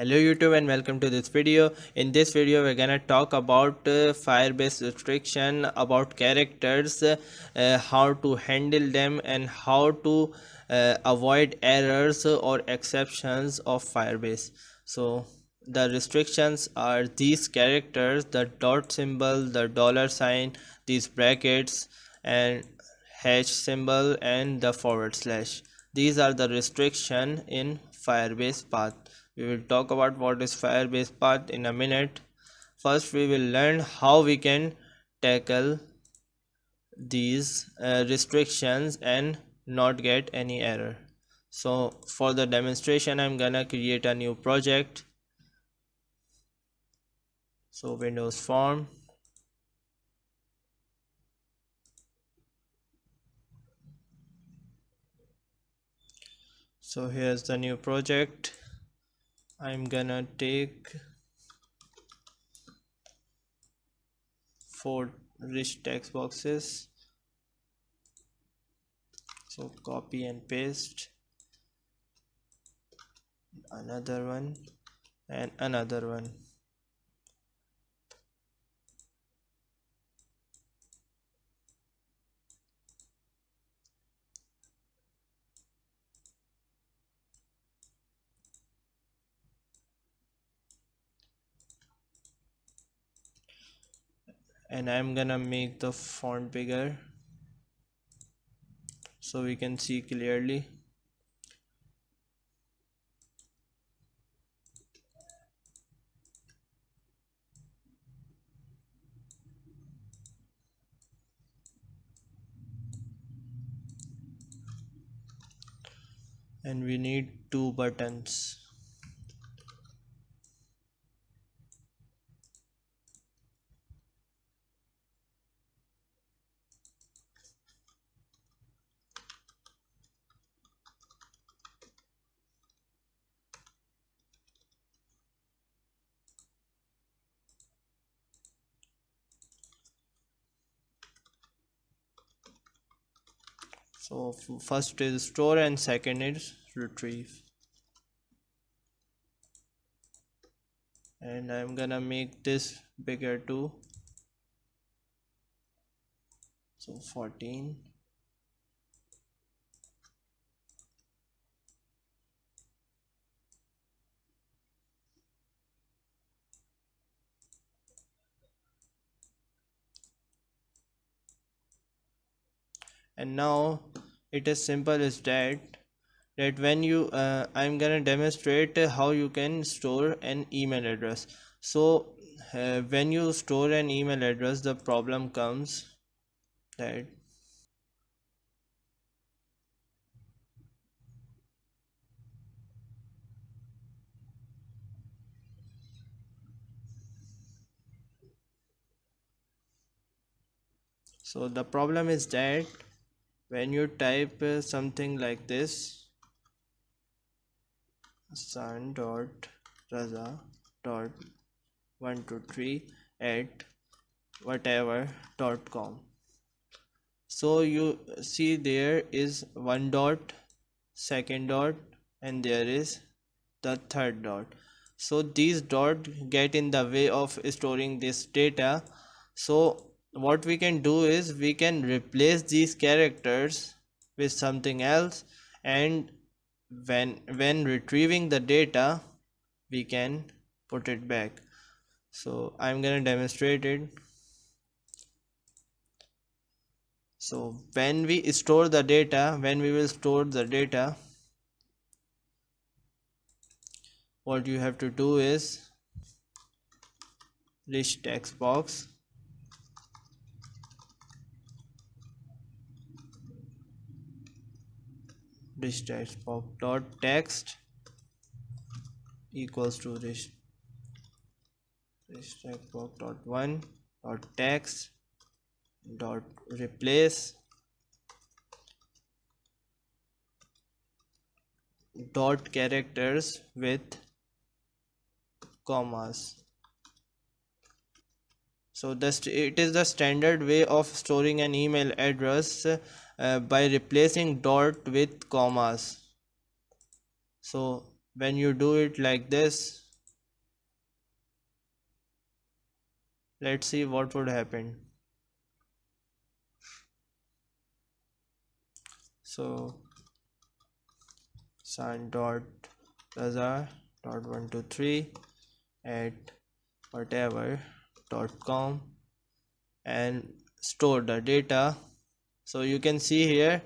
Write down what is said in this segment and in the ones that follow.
hello youtube and welcome to this video. In this video we're gonna talk about uh, firebase restriction about characters uh, how to handle them and how to uh, avoid errors or exceptions of firebase. So the restrictions are these characters the dot symbol the dollar sign these brackets and hash symbol and the forward slash. These are the restriction in firebase path we will talk about what is firebase path in a minute. First we will learn how we can tackle these uh, restrictions and not get any error. So for the demonstration i'm gonna create a new project. So windows form. So here's the new project I'm gonna take four rich text boxes. So copy and paste. Another one and another one and I'm gonna make the font bigger so we can see clearly. And we need two buttons so first is store and second is retrieve. And I'm gonna make this bigger too. So 14 and now it is simple as that that when you uh, i'm gonna demonstrate how you can store an email address. So uh, when you store an email address the problem comes that so the problem is that when you type uh, something like this sun dot raza dot 123 at whatever dot com. So you see there is one dot second dot and there is the third dot. So these dot get in the way of storing this data. So what we can do is we can replace these characters with something else and when when retrieving the data we can put it back. So i'm gonna demonstrate it. So when we store the data when we will store the data what you have to do is rich text box rich text box dot text equals to rich rich text box dot one dot text dot replace dot characters with commas. So this it is the standard way of storing an email address uh, by replacing dot with commas. So when you do it like this let's see what would happen. So sign dot plaza dot one two three at whatever dot com and store the data so you can see here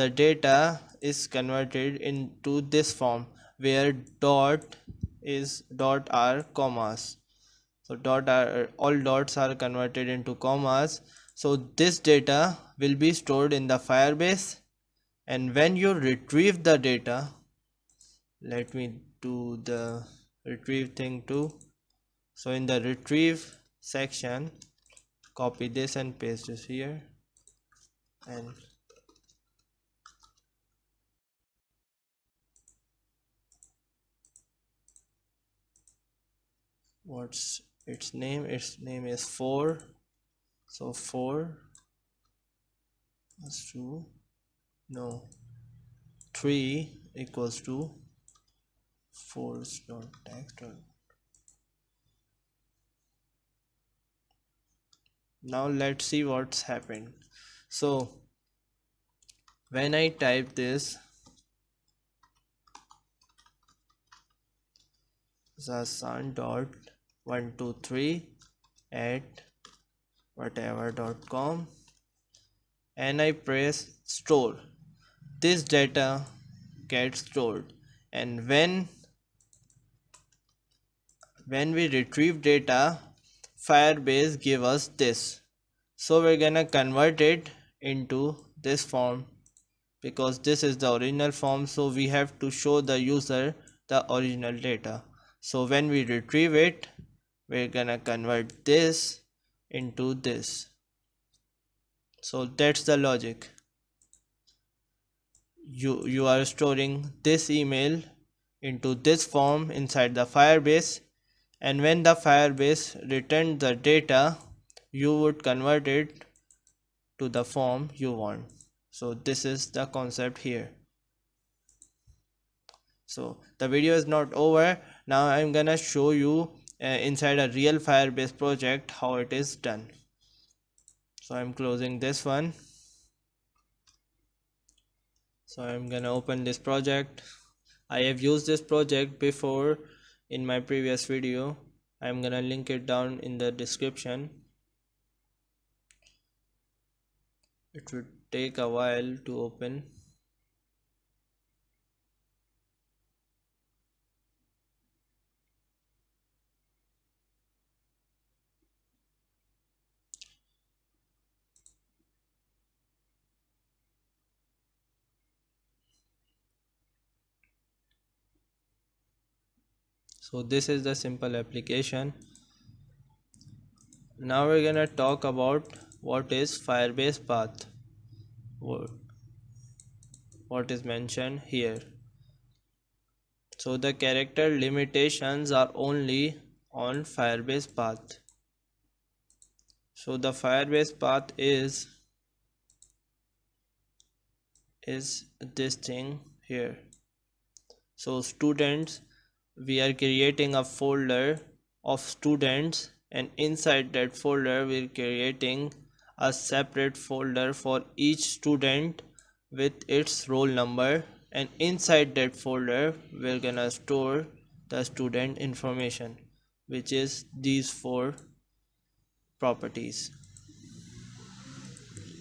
the data is converted into this form where dot is dot are commas. So dot are all dots are converted into commas. So this data will be stored in the firebase. And when you retrieve the data let me do the retrieve thing too. So in the retrieve section copy this and paste this here and what's its name? Its name is 4 so 4 plus 2 no. 3 equals to force dot text now let's see what's happened so when I type this zasan dot 123 at whatever dot com and I press store this data gets stored. And when when we retrieve data firebase give us this. So we're gonna convert it into this form because this is the original form. So we have to show the user the original data. So when we retrieve it we're gonna convert this into this. So that's the logic. You you are storing this email into this form inside the firebase. And when the firebase returns the data you would convert it to the form you want. So this is the concept here. So the video is not over. Now i'm gonna show you uh, inside a real firebase project how it is done. So i'm closing this one. So i'm gonna open this project. I have used this project before in my previous video. I'm gonna link it down in the description it would take a while to open. So this is the simple application. Now we're gonna talk about what is firebase path? What is mentioned here? So the character limitations are only on firebase path. So the firebase path is is this thing here. So students we are creating a folder of students and inside that folder we're creating a separate folder for each student with its roll number. And inside that folder we're gonna store the student information which is these four properties.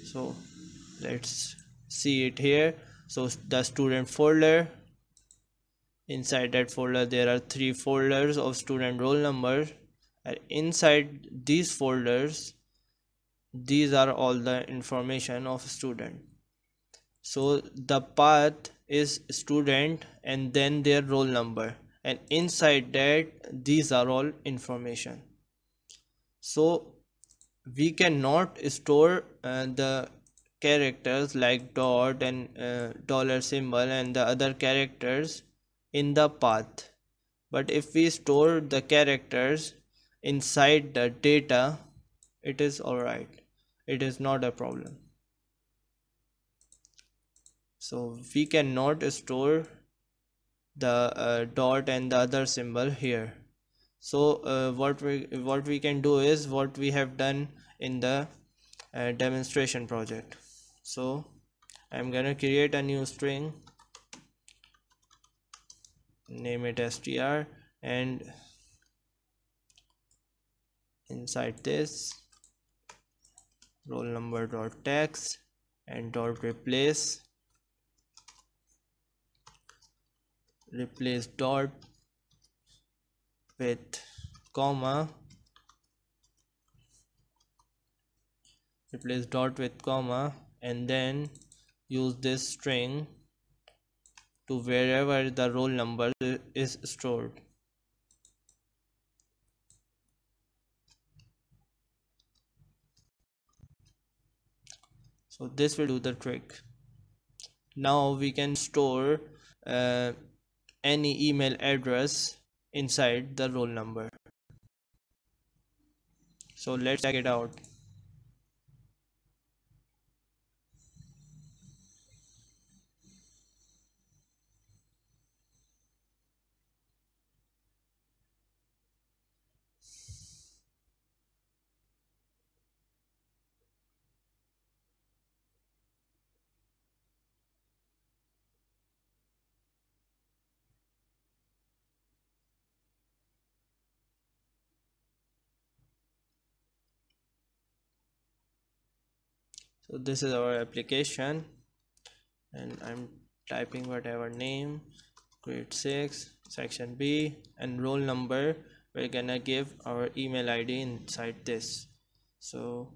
So let's see it here. So the student folder. Inside that folder there are three folders of student roll number. And inside these folders these are all the information of student. So the path is student and then their roll number. And inside that these are all information. So we cannot store uh, the characters like dot and uh, dollar symbol and the other characters in the path. But if we store the characters inside the data it is alright it is not a problem. So we cannot store the uh, dot and the other symbol here. So uh, what we what we can do is what we have done in the uh, demonstration project. So I'm gonna create a new string. Name it str and inside this roll number dot text and dot replace. Replace dot with comma. Replace dot with comma and then use this string to wherever the roll number is stored so this will do the trick. Now we can store uh, any email address inside the roll number. So let's check it out so this is our application. And I'm typing whatever name grade 6 section B and roll number. We're gonna give our email ID inside this. So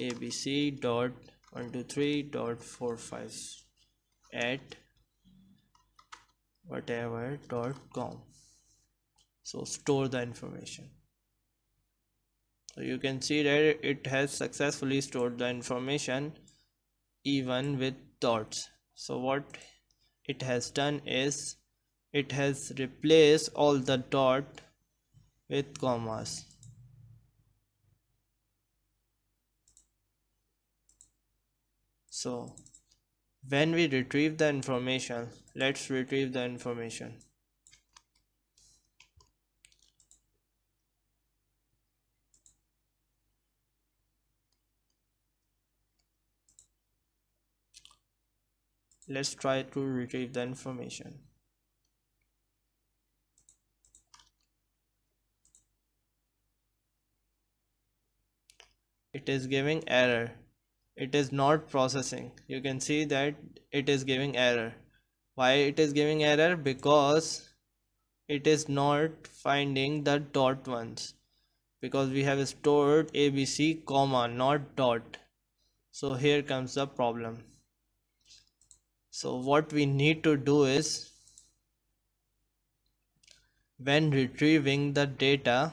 abc dot 123 dot 45 at whatever dot com. So store the information so you can see that it has successfully stored the information even with dots so what it has done is it has replaced all the dot with commas. So when we retrieve the information let's retrieve the information let's try to retrieve the information. It is giving error. It is not processing. You can see that it is giving error. Why it is giving error? Because it is not finding the dot ones. Because we have stored abc comma not dot. So here comes the problem so what we need to do is when retrieving the data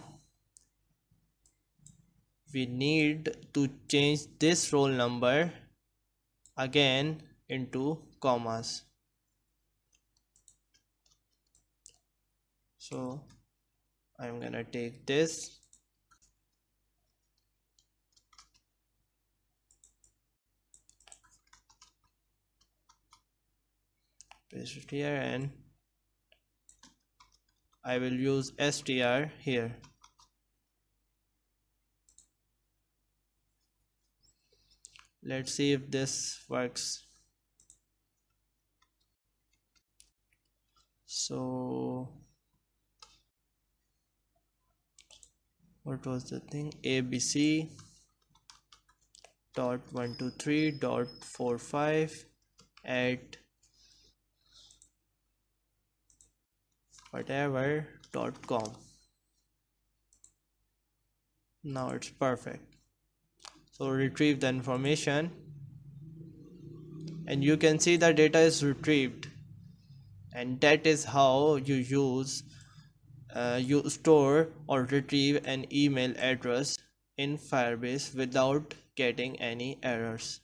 we need to change this roll number again into commas. So I'm gonna take this paste here and I will use str here. Let's see if this works. So what was the thing? Abc dot one two three dot four five at whatever.com now it's perfect. So retrieve the information. And you can see the data is retrieved. And that is how you use uh, you store or retrieve an email address in Firebase without getting any errors.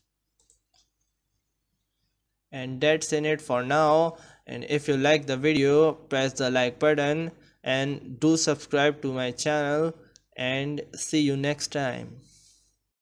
And that's in it for now and if you like the video press the like button and do subscribe to my channel and see you next time